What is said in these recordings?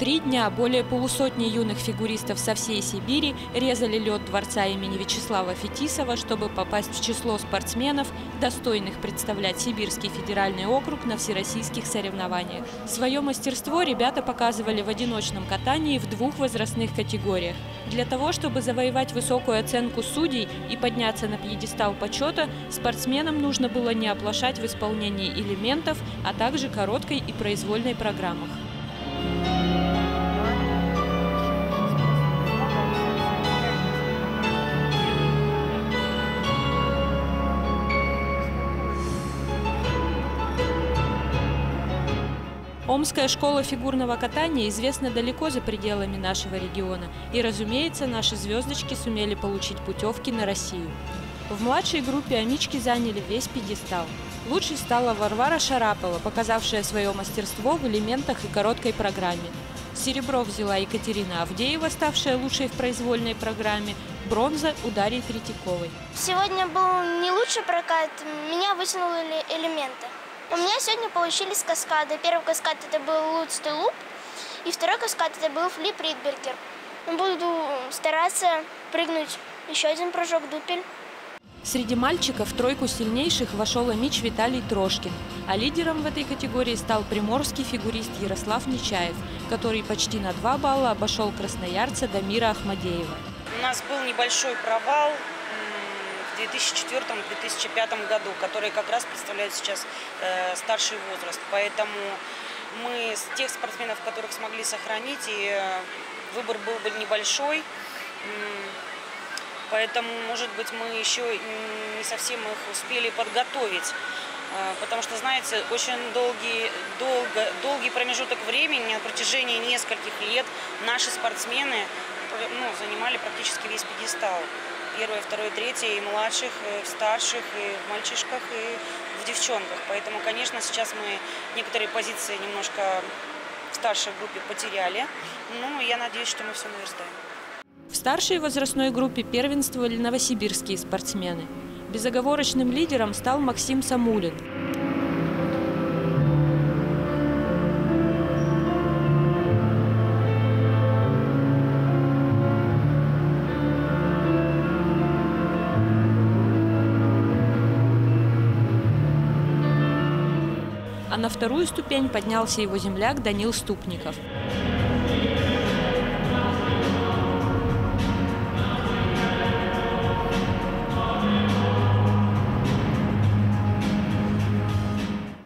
Три дня более полусотни юных фигуристов со всей Сибири резали лед дворца имени Вячеслава Фетисова, чтобы попасть в число спортсменов, достойных представлять Сибирский федеральный округ на всероссийских соревнованиях. Свое мастерство ребята показывали в одиночном катании в двух возрастных категориях. Для того, чтобы завоевать высокую оценку судей и подняться на пьедестал почета, спортсменам нужно было не оплошать в исполнении элементов, а также короткой и произвольной программах. Омская школа фигурного катания известна далеко за пределами нашего региона. И, разумеется, наши звездочки сумели получить путевки на Россию. В младшей группе амички заняли весь пьедестал. Лучшей стала Варвара Шарапова, показавшая свое мастерство в элементах и короткой программе. Серебро взяла Екатерина Авдеева, ставшая лучшей в произвольной программе, бронза у Дарьи Третьяковой. Сегодня был не лучший прокат, меня вытянули элементы. У меня сегодня получились каскады. Первый каскад это был луцтый луп, и второй каскад это был флип ридбергер. Буду стараться прыгнуть еще один прыжок дупель. Среди мальчиков в тройку сильнейших вошел амич Виталий Трошкин, а лидером в этой категории стал приморский фигурист Ярослав Нечаев, который почти на 2 балла обошел красноярца Дамира Ахмадеева. У нас был небольшой провал, 2004-2005 году, которые как раз представляют сейчас э, старший возраст. Поэтому мы с тех спортсменов, которых смогли сохранить, и э, выбор был бы небольшой. Поэтому, может быть, мы еще не совсем их успели подготовить. Э, потому что, знаете, очень долгий, долго, долгий промежуток времени, на протяжении нескольких лет наши спортсмены ну, занимали практически весь пьедестал первое, второе, третье, и младших, и в старших, и в мальчишках, и в девчонках. Поэтому, конечно, сейчас мы некоторые позиции немножко в старшей группе потеряли. Но я надеюсь, что мы все наверстаем. В старшей возрастной группе первенствовали новосибирские спортсмены. Безоговорочным лидером стал Максим Самулин. На вторую ступень поднялся его земляк Данил Ступников.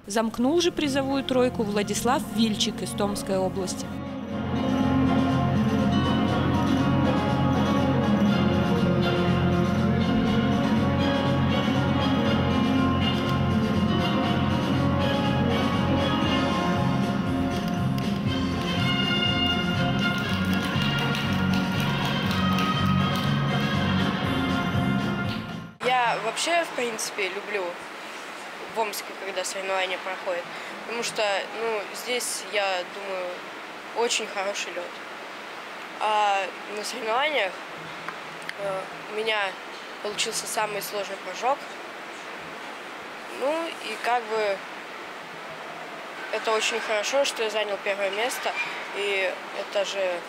Замкнул же призовую тройку Владислав Вильчик из Томской области. Вообще, в принципе, люблю в Омске, когда соревнования проходят. Потому что, ну, здесь, я думаю, очень хороший лед. А на соревнованиях э, у меня получился самый сложный прыжок. Ну, и как бы это очень хорошо, что я занял первое место. И это же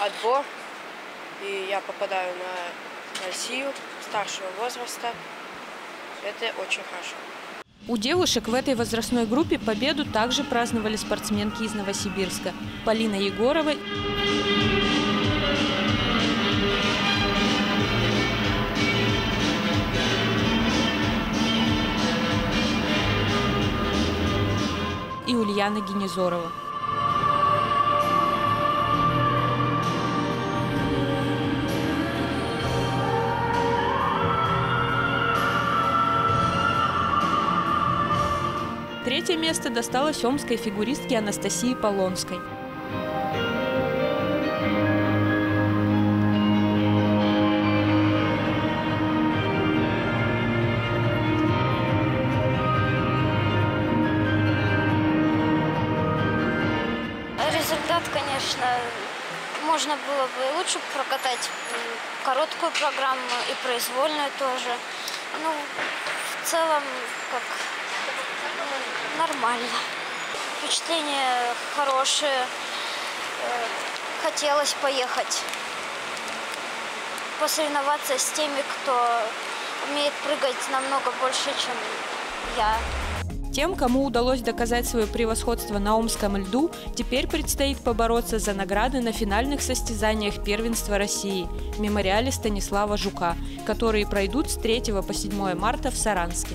отбор. И я попадаю на Россию старшего возраста. Это очень хорошо. У девушек в этой возрастной группе победу также праздновали спортсменки из Новосибирска. Полина Егорова и Ульяна Генезорова. Третье место досталось омской фигуристке Анастасии Полонской. Результат, конечно, можно было бы лучше прокатать короткую программу и произвольную тоже. Ну, в целом, как нормально. Впечатления хорошие. хотелось поехать, посоревноваться с теми, кто умеет прыгать намного больше, чем я. Тем, кому удалось доказать свое превосходство на Омском льду, теперь предстоит побороться за награды на финальных состязаниях первенства России мемориале Станислава Жука, которые пройдут с 3 по 7 марта в Саранске.